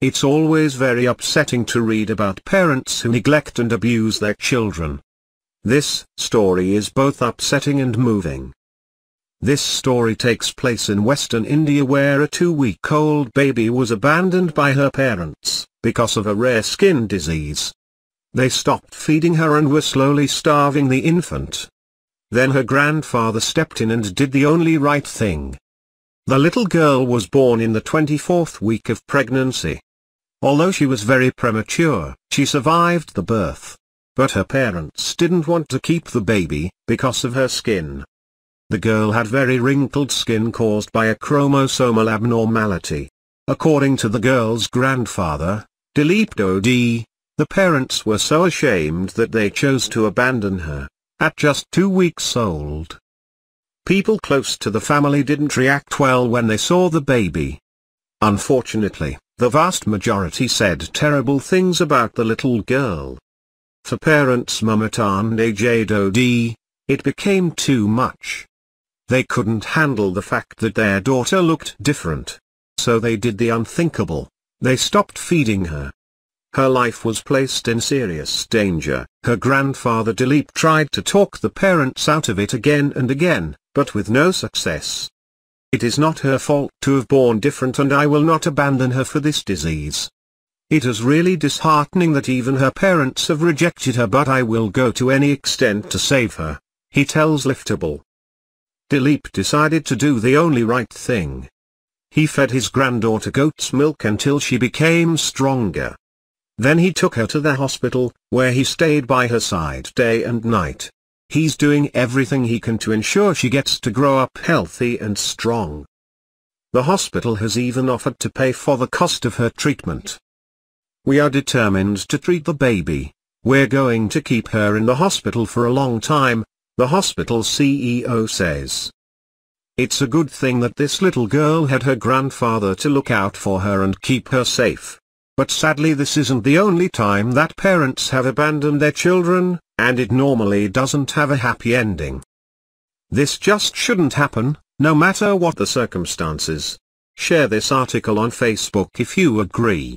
It's always very upsetting to read about parents who neglect and abuse their children. This story is both upsetting and moving. This story takes place in western India where a two-week-old baby was abandoned by her parents, because of a rare skin disease. They stopped feeding her and were slowly starving the infant. Then her grandfather stepped in and did the only right thing. The little girl was born in the 24th week of pregnancy. Although she was very premature, she survived the birth. But her parents didn't want to keep the baby, because of her skin. The girl had very wrinkled skin caused by a chromosomal abnormality. According to the girl's grandfather, Dilip Dodi, the parents were so ashamed that they chose to abandon her, at just two weeks old. People close to the family didn't react well when they saw the baby. Unfortunately, the vast majority said terrible things about the little girl. For parents Mamata and AJ Dodi, it became too much. They couldn't handle the fact that their daughter looked different. So they did the unthinkable. They stopped feeding her. Her life was placed in serious danger. Her grandfather Dilip tried to talk the parents out of it again and again, but with no success. It is not her fault to have born different and I will not abandon her for this disease. It is really disheartening that even her parents have rejected her but I will go to any extent to save her, he tells Liftable. Dilip decided to do the only right thing. He fed his granddaughter goat's milk until she became stronger. Then he took her to the hospital, where he stayed by her side day and night. He's doing everything he can to ensure she gets to grow up healthy and strong. The hospital has even offered to pay for the cost of her treatment. We are determined to treat the baby. We're going to keep her in the hospital for a long time, the hospital CEO says. It's a good thing that this little girl had her grandfather to look out for her and keep her safe. But sadly this isn't the only time that parents have abandoned their children, and it normally doesn't have a happy ending. This just shouldn't happen, no matter what the circumstances. Share this article on Facebook if you agree.